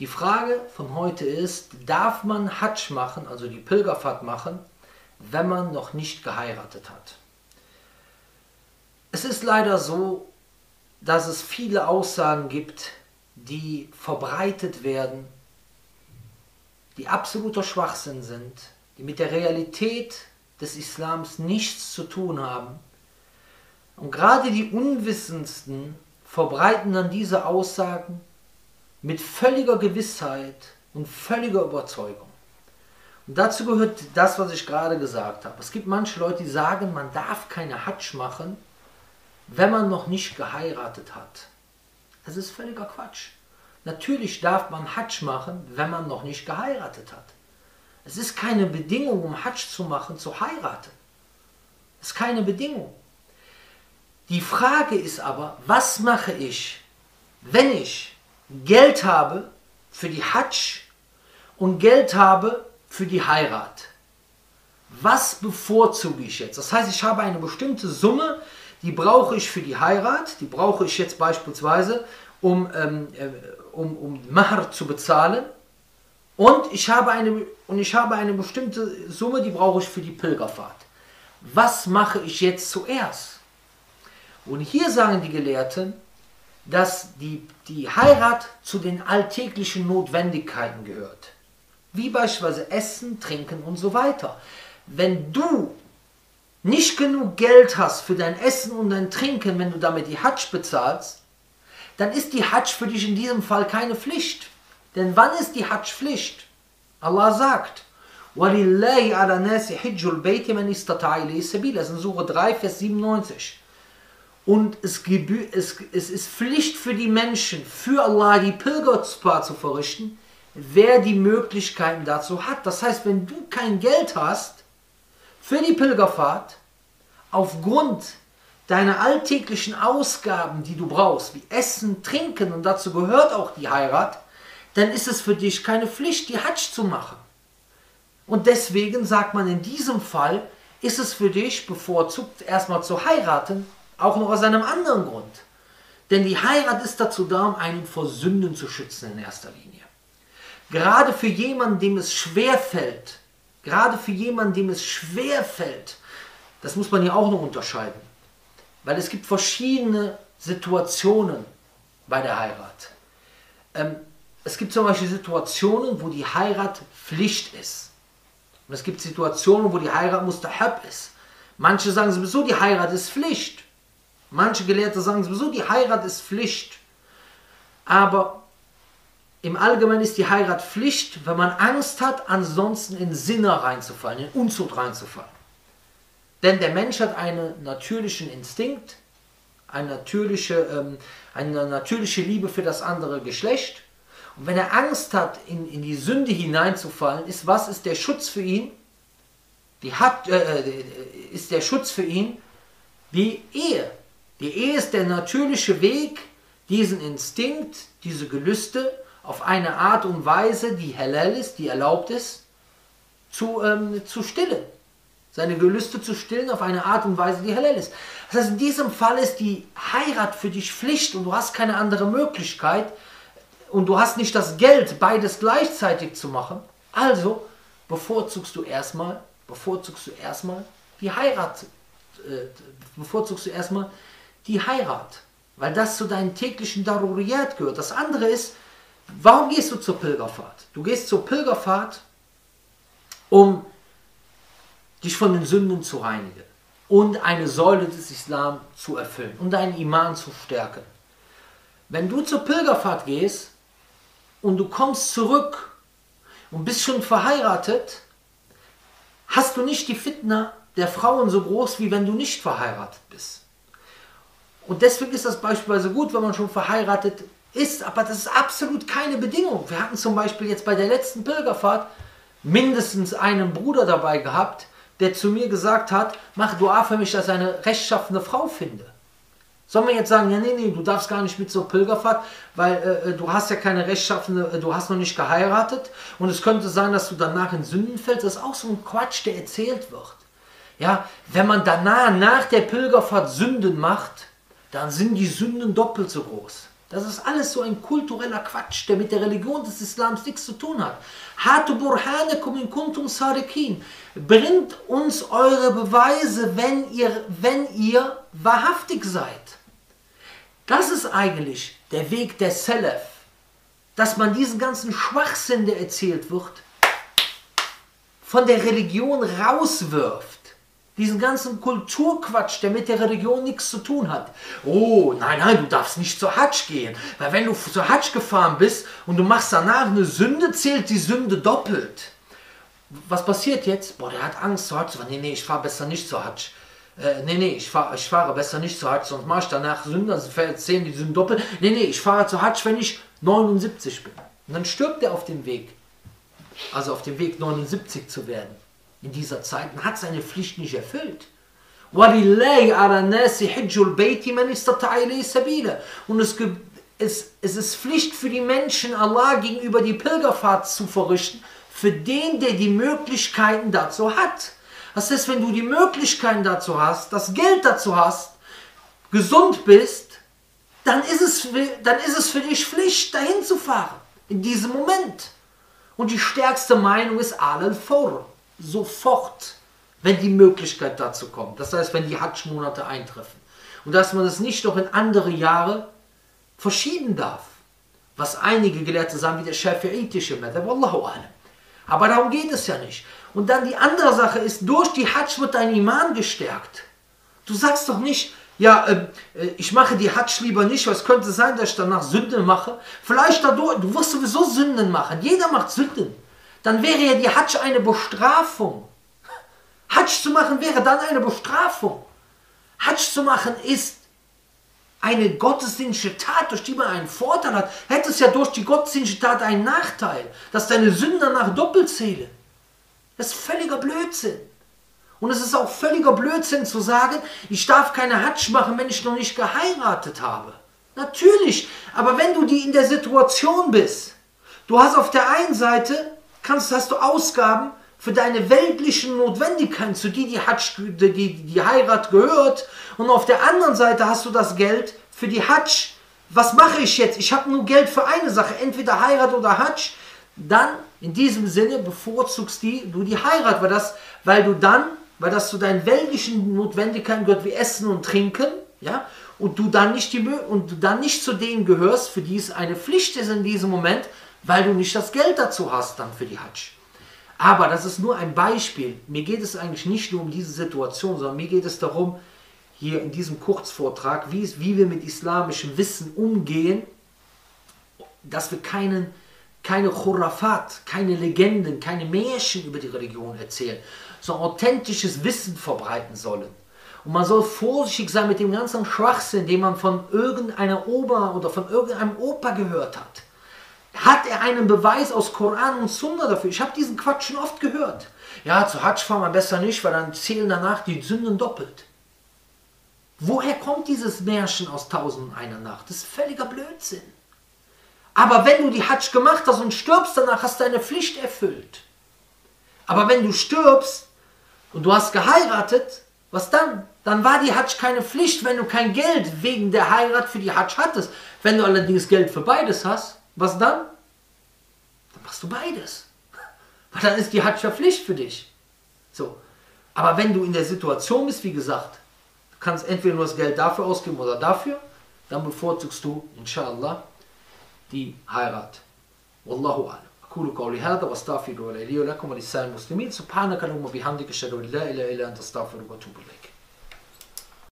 Die Frage von heute ist, darf man Hajj machen, also die Pilgerfahrt machen, wenn man noch nicht geheiratet hat? Es ist leider so, dass es viele Aussagen gibt, die verbreitet werden, die absoluter Schwachsinn sind, die mit der Realität des Islams nichts zu tun haben. Und gerade die Unwissendsten verbreiten dann diese Aussagen mit völliger Gewissheit und völliger Überzeugung. Und dazu gehört das, was ich gerade gesagt habe. Es gibt manche Leute, die sagen, man darf keine Hatsch machen, wenn man noch nicht geheiratet hat. Das ist völliger Quatsch. Natürlich darf man Hatsch machen, wenn man noch nicht geheiratet hat. Es ist keine Bedingung, um Hatsch zu machen, zu heiraten. Es ist keine Bedingung. Die Frage ist aber, was mache ich, wenn ich Geld habe für die Hatsch und Geld habe für die Heirat? Was bevorzuge ich jetzt? Das heißt, ich habe eine bestimmte Summe, die brauche ich für die Heirat, die brauche ich jetzt beispielsweise, um, ähm, äh, um, um Mahr zu bezahlen. Und ich, habe eine, und ich habe eine bestimmte Summe, die brauche ich für die Pilgerfahrt. Was mache ich jetzt zuerst? Und hier sagen die Gelehrten, dass die, die Heirat zu den alltäglichen Notwendigkeiten gehört. Wie beispielsweise Essen, Trinken und so weiter. Wenn du nicht genug Geld hast für dein Essen und dein Trinken, wenn du damit die Hatsch bezahlst, dann ist die Hatsch für dich in diesem Fall keine Pflicht. Denn wann ist die Hatsch Pflicht? Allah sagt, وَلِلَّهِ عَلَى نَاسِ حِجُّ الْبَيْتِ مَنْ إِسْتَطَعَ إِلَيْهِ سَبِيلًا Das ist in Sura 3, Vers 97. Und es, es, es ist Pflicht für die Menschen, für Allah die Pilgerfahrt zu verrichten, wer die Möglichkeiten dazu hat. Das heißt, wenn du kein Geld hast, für die Pilgerfahrt aufgrund deiner alltäglichen Ausgaben, die du brauchst, wie Essen, Trinken und dazu gehört auch die Heirat, dann ist es für dich keine Pflicht, die Hatsch zu machen. Und deswegen sagt man in diesem Fall, ist es für dich bevorzugt, erstmal zu heiraten, auch noch aus einem anderen Grund. Denn die Heirat ist dazu da, um einen vor Sünden zu schützen in erster Linie. Gerade für jemanden, dem es schwer fällt, Gerade für jemanden, dem es schwer fällt, das muss man ja auch noch unterscheiden. Weil es gibt verschiedene Situationen bei der Heirat. Ähm, es gibt zum Beispiel Situationen, wo die Heirat Pflicht ist. Und es gibt Situationen, wo die Heirat mustahab ist. Manche sagen sowieso, die Heirat ist Pflicht. Manche Gelehrte sagen sowieso, die Heirat ist Pflicht. Aber im Allgemeinen ist die Heirat Pflicht, wenn man Angst hat, ansonsten in Sinne reinzufallen, in Unzucht reinzufallen. Denn der Mensch hat einen natürlichen Instinkt, eine natürliche, ähm, eine natürliche Liebe für das andere Geschlecht. Und wenn er Angst hat, in, in die Sünde hineinzufallen, ist was ist der Schutz für ihn? Die hat, äh, äh ist der Schutz für ihn die Ehe. Die Ehe ist der natürliche Weg, diesen Instinkt, diese Gelüste auf eine Art und Weise, die halal ist, die erlaubt ist, zu, ähm, zu stillen. Seine Gelüste zu stillen auf eine Art und Weise, die halal ist. Das heißt, in diesem Fall ist die Heirat für dich Pflicht und du hast keine andere Möglichkeit und du hast nicht das Geld, beides gleichzeitig zu machen. Also bevorzugst du erstmal, bevorzugst du erstmal die Heirat, äh, bevorzugst du erstmal die Heirat, weil das zu deinen täglichen Daruriyat gehört. Das andere ist, Warum gehst du zur Pilgerfahrt? Du gehst zur Pilgerfahrt, um dich von den Sünden zu reinigen und eine Säule des Islam zu erfüllen und deinen Iman zu stärken. Wenn du zur Pilgerfahrt gehst und du kommst zurück und bist schon verheiratet, hast du nicht die Fitna der Frauen so groß, wie wenn du nicht verheiratet bist. Und deswegen ist das beispielsweise gut, wenn man schon verheiratet ist, aber das ist absolut keine Bedingung. Wir hatten zum Beispiel jetzt bei der letzten Pilgerfahrt mindestens einen Bruder dabei gehabt, der zu mir gesagt hat, mach Dua für mich, dass ich eine rechtschaffene Frau finde. Sollen wir jetzt sagen, ja, nee, nee, du darfst gar nicht mit zur Pilgerfahrt, weil äh, äh, du hast ja keine rechtschaffene, äh, du hast noch nicht geheiratet und es könnte sein, dass du danach in Sünden fällst. Das ist auch so ein Quatsch, der erzählt wird. Ja, wenn man danach, nach der Pilgerfahrt Sünden macht, dann sind die Sünden doppelt so groß. Das ist alles so ein kultureller Quatsch, der mit der Religion des Islams nichts zu tun hat. Hatu burhanakum in kuntum sadiqin. Bringt uns eure Beweise, wenn ihr, wenn ihr wahrhaftig seid. Das ist eigentlich der Weg der Salaf, dass man diesen ganzen Schwachsinn, der erzählt wird, von der Religion rauswirft. Diesen ganzen Kulturquatsch, der mit der Religion nichts zu tun hat. Oh, nein, nein, du darfst nicht zur Hatsch gehen. Weil wenn du zur Hatsch gefahren bist und du machst danach eine Sünde, zählt die Sünde doppelt. Was passiert jetzt? Boah, der hat Angst zur Hatsch. Nee, nee, ich fahre besser nicht zur Hatsch. Äh, nee, nee, ich, fahr, ich fahre besser nicht zur Hatsch, sonst mache ich danach Sünde, also zählen die Sünden doppelt. Nee, nee, ich fahre zur Hatsch, wenn ich 79 bin. Und dann stirbt er auf dem Weg. Also auf dem Weg 79 zu werden in dieser Zeit und hat seine Pflicht nicht erfüllt. Und es, es, es ist Pflicht für die Menschen, Allah gegenüber die Pilgerfahrt zu verrichten, für den, der die Möglichkeiten dazu hat. Das heißt, wenn du die Möglichkeiten dazu hast, das Geld dazu hast, gesund bist, dann ist es, dann ist es für dich Pflicht, dahin zu fahren. In diesem Moment. Und die stärkste Meinung ist Al-Fawr sofort, wenn die Möglichkeit dazu kommt. Das heißt, wenn die Hatsch-Monate eintreffen. Und dass man es nicht noch in andere Jahre verschieben darf. Was einige Gelehrte sagen, wie der Schafi'itische Madhab, Wallahu alam. Aber darum geht es ja nicht. Und dann die andere Sache ist, durch die Hatsch wird dein Iman gestärkt. Du sagst doch nicht, ja, ähm, äh, ich mache die Hatsch lieber nicht, weil es könnte sein, dass ich danach Sünden mache. Vielleicht dadurch, du wirst sowieso Sünden machen. Jeder macht Sünden dann wäre ja die Hatsch eine Bestrafung. Hatsch zu machen wäre dann eine Bestrafung. Hatsch zu machen ist eine gottesdienstliche Tat, durch die man einen Vorteil hat. Hätte es ja durch die gottesdienstliche Tat einen Nachteil, dass deine Sünden danach doppelt zählen. Das ist völliger Blödsinn. Und es ist auch völliger Blödsinn zu sagen, ich darf keine Hatsch machen, wenn ich noch nicht geheiratet habe. Natürlich, aber wenn du die in der Situation bist, du hast auf der einen Seite kannst, hast du Ausgaben für deine weltlichen Notwendigkeiten, zu die die, Hatsch, die, die Heirat gehört. Und auf der anderen Seite hast du das Geld für die Hatsch. Was mache ich jetzt? Ich habe nur Geld für eine Sache, entweder Heirat oder Hatsch. Dann, in diesem Sinne, bevorzugst die, du die Heirat, weil, das, weil du dann, weil das zu deinen weltlichen Notwendigkeiten gehört, wie Essen und Trinken, ja, und du dann nicht, die, und du dann nicht zu denen gehörst, für die es eine Pflicht ist in diesem Moment, weil du nicht das Geld dazu hast dann für die Hajj. Aber das ist nur ein Beispiel. Mir geht es eigentlich nicht nur um diese Situation, sondern mir geht es darum, hier in diesem Kurzvortrag, wie, wie wir mit islamischem Wissen umgehen, dass wir keinen, keine Khurafat, keine Legenden, keine Märchen über die Religion erzählen, sondern authentisches Wissen verbreiten sollen. Und man soll vorsichtig sein mit dem ganzen Schwachsinn, den man von irgendeiner Oma oder von irgendeinem Opa gehört hat. Hat er einen Beweis aus Koran und Sunna dafür? Ich habe diesen Quatsch schon oft gehört. Ja, zu Hajj fahren wir besser nicht, weil dann zählen danach die Sünden doppelt. Woher kommt dieses Märchen aus Tausend und einer Nacht? Das ist völliger Blödsinn. Aber wenn du die Hajj gemacht hast und stirbst danach, hast du deine Pflicht erfüllt. Aber wenn du stirbst und du hast geheiratet, was dann? Dann war die Hajj keine Pflicht, wenn du kein Geld wegen der Heirat für die Hajj hattest. Wenn du allerdings Geld für beides hast, was dann? Dann machst du beides. Weil dann ist die Hajj Pflicht für dich. So. Aber wenn du in der Situation bist, wie gesagt, du kannst entweder nur das Geld dafür ausgeben oder dafür, dann bevorzugst du, inshallah, die Heirat. Wallahu a'lam. أقول قولي هذا واستغفر لي ولكم ولسائر المسلمين سبحانك اللهم وبحمدك أشهد أن لا إله إلا أنت أستغفرك وأتوب إليك